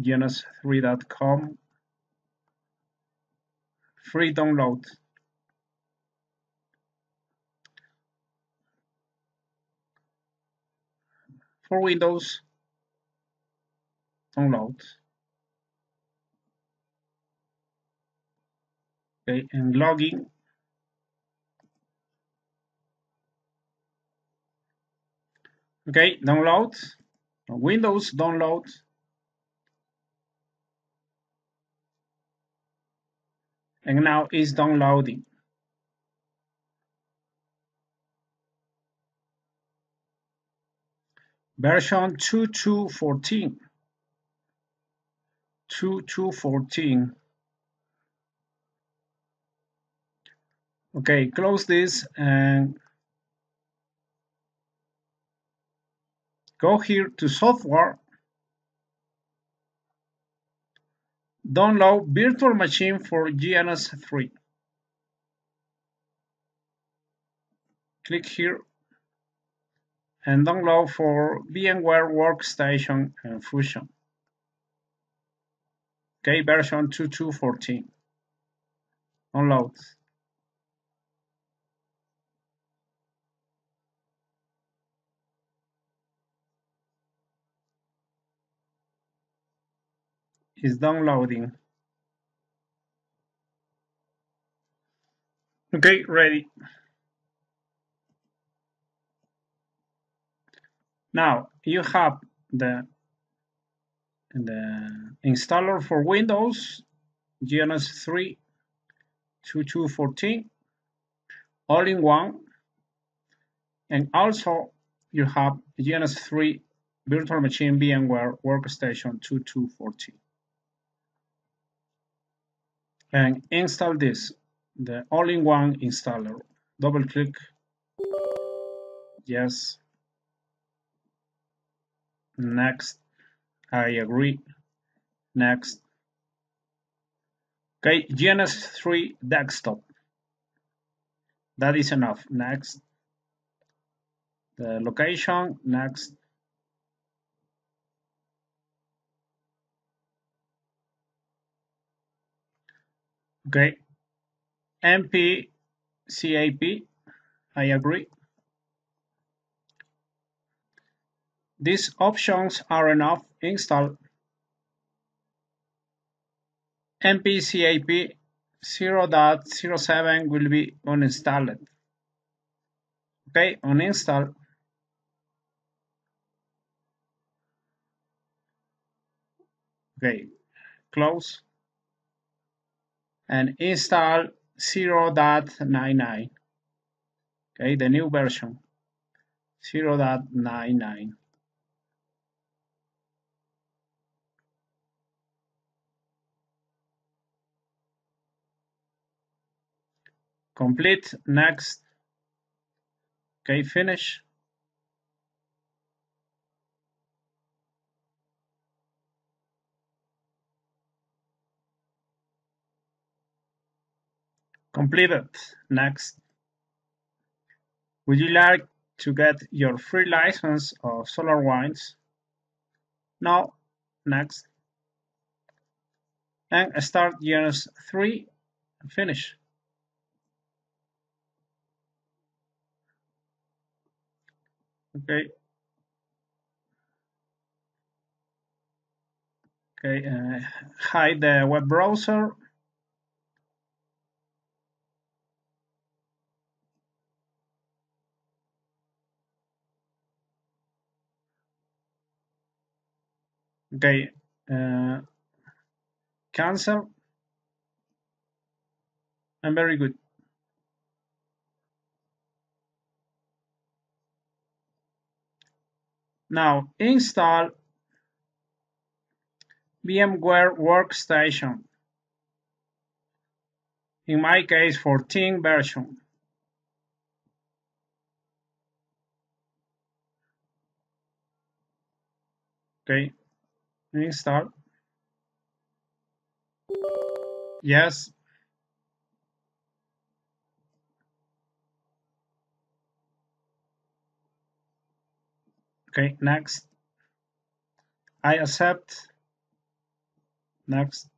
gns3.com free download. For Windows download. Okay and login. Okay download. Windows download and now it's downloading version 2214 2214 okay close this and go here to software download virtual machine for GNS3 click here and download for VMware Workstation and Fusion. Okay version 2214 download is downloading. Okay, ready. Now you have the the installer for Windows GNS3 2214 all in one and also you have GNS3 virtual machine VMware workstation 2214 and install this the all-in-one installer. Double click. Yes. Next. I agree. Next. Okay GNS3 desktop. That is enough. Next. The location. Next Okay. MP CAP, I agree. These options are enough. Install Npcap 0.07 will be uninstalled. Okay, uninstall. Okay, close and install 0.99 okay the new version 0.99 complete next. Okay finish Completed. Next. Would you like to get your free license of SolarWinds? No. Next. And start years 3 and finish. Okay. Okay, uh, hide the web browser Okay, uh, cancel. And very good. Now install VMware Workstation. In my case, 14 version. Okay, install yes. Okay next. I accept. Next.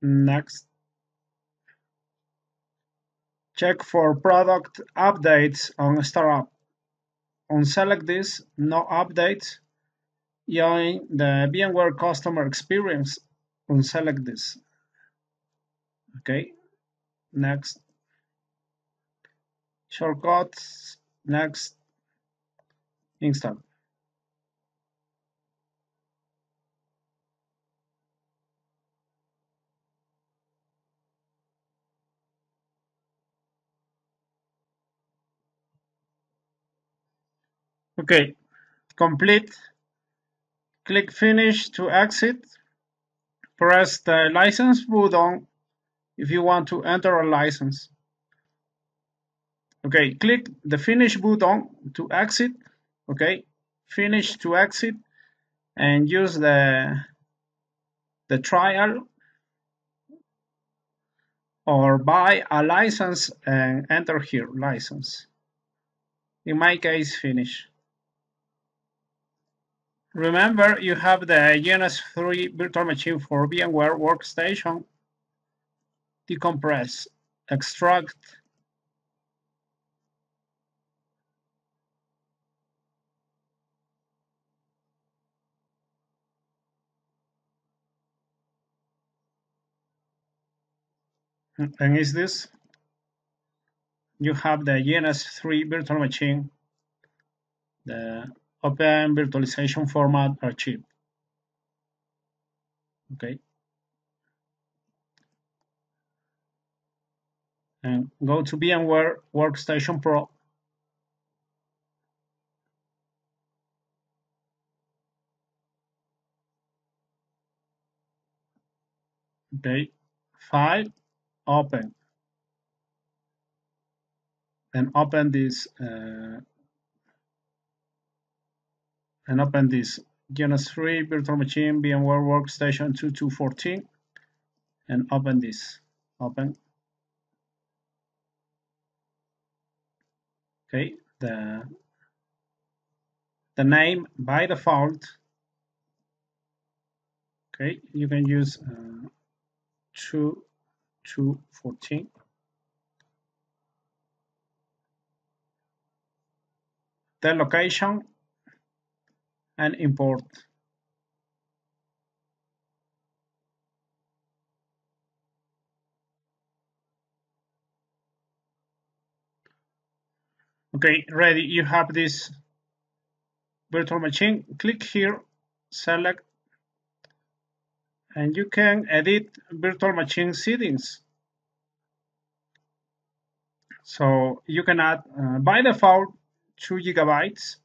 Next. Check for product updates on startup. Unselect this no updates join the VMware customer experience unselect this. Okay next. Shortcuts next. Install. Okay complete click finish to exit press the license button if you want to enter a license. Okay click the finish button to exit. Okay finish to exit and use the the trial or buy a license and enter here license. In my case finish remember you have the GNS3 virtual machine for VMware workstation. Decompress extract. And is this? You have the GNS3 virtual machine. The open virtualization format archive okay. And go to VMware Workstation Pro. Okay. File open. And open this uh, and open this. GNS3 virtual machine VMware Workstation 2214 and open this. Open. Okay the the name by default. Okay you can use uh, 2 to 14 the location and import. Okay ready. You have this virtual machine. Click here select and you can edit virtual machine settings. So you can add uh, by default two gigabytes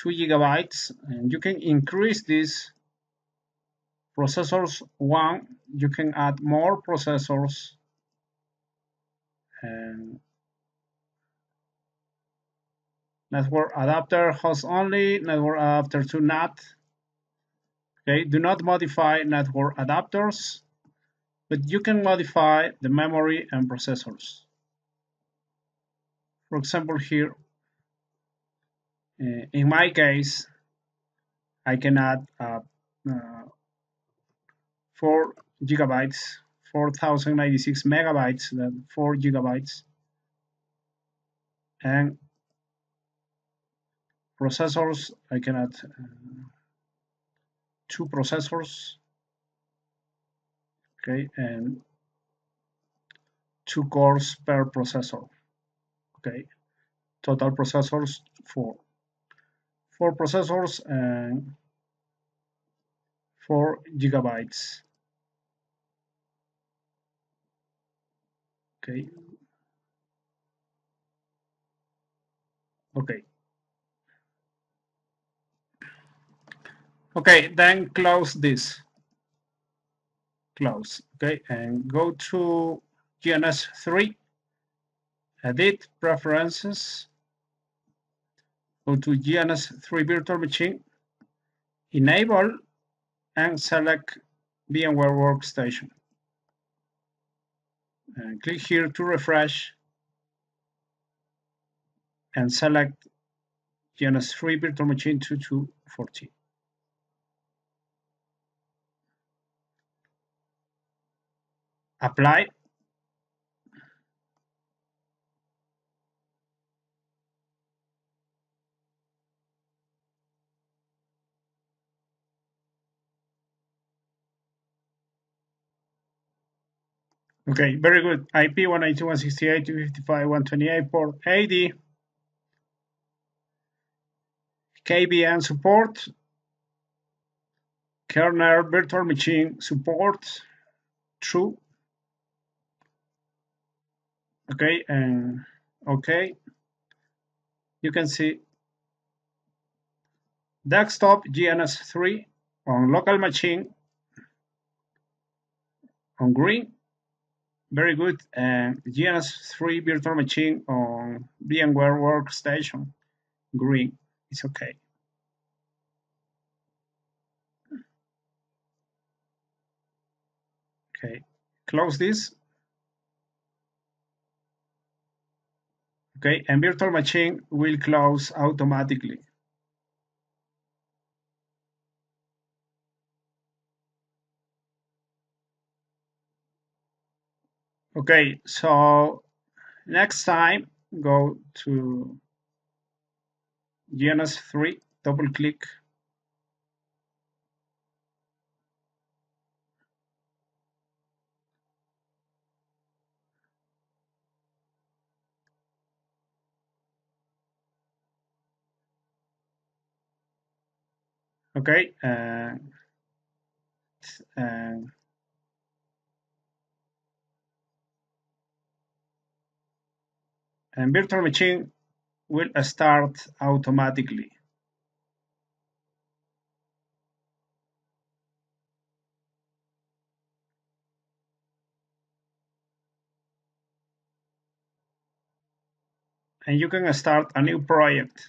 two gigabytes and you can increase this processors. One you can add more processors. And network adapter host only network adapter to NAT. Okay do not modify network adapters but you can modify the memory and processors. For example here uh, in my case, I can add uh, uh, 4 gigabytes, 4096 megabytes, then 4 gigabytes, and processors, I can add uh, two processors, okay, and two cores per processor, okay, total processors 4 for processors and 4 gigabytes. Okay. Okay. Okay then close this. Close okay and go to GNS 3 edit preferences. Go to GNS 3 virtual machine, enable and select VMware Workstation. And click here to refresh and select GNS 3 virtual machine 2240. Apply Okay, very good. IP 192.168.255.128 port 80. KVM support. Kernel virtual machine support. True. Okay, and okay. You can see desktop GNS3 on local machine on green very good. And GNS3 virtual machine on VMware Workstation, green, it's okay. Okay, close this. Okay, and virtual machine will close automatically. Okay, so next time go to GNS3, double click. Okay, uh, uh, and virtual machine will start automatically. And you can start a new project.